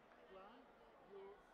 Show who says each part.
Speaker 1: c'est plein, you